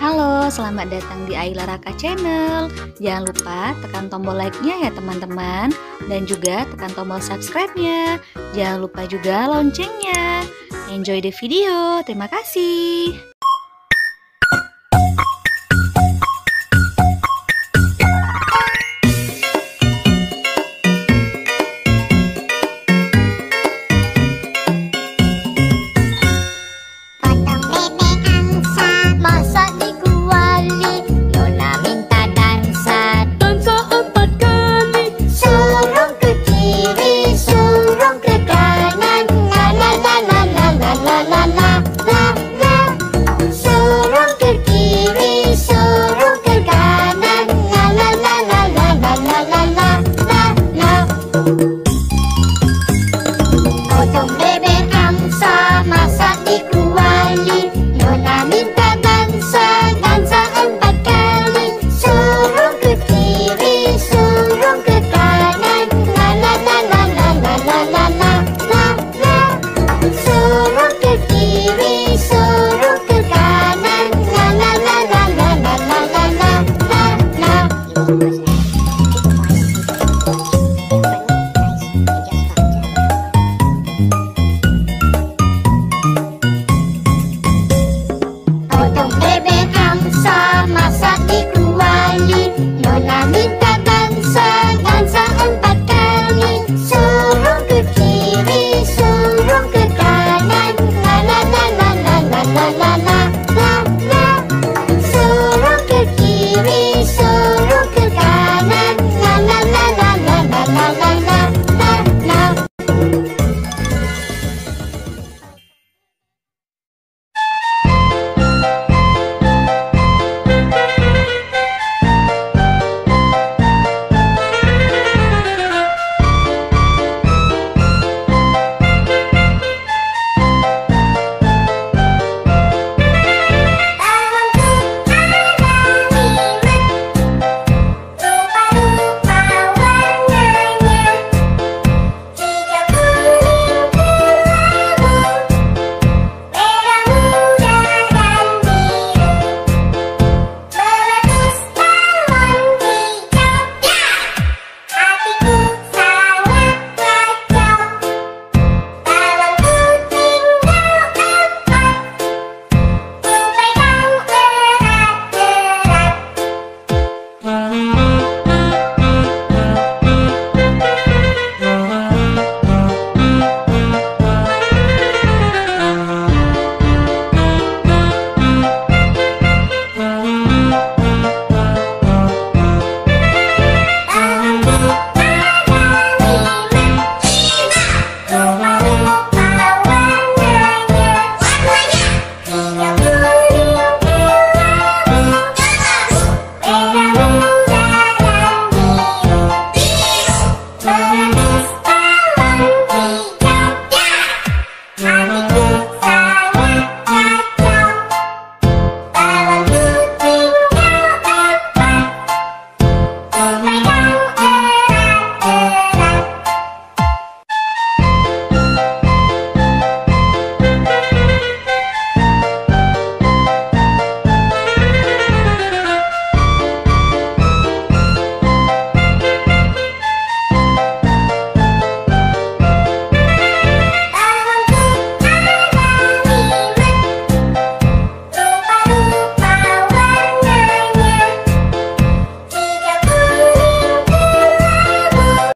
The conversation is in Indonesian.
Halo, selamat datang di Aila Raka Channel. Jangan lupa tekan tombol like-nya ya teman-teman dan juga tekan tombol subscribe-nya. Jangan lupa juga loncengnya. Enjoy the video. Terima kasih.